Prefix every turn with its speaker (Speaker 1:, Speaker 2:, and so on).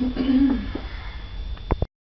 Speaker 1: Mm-hmm.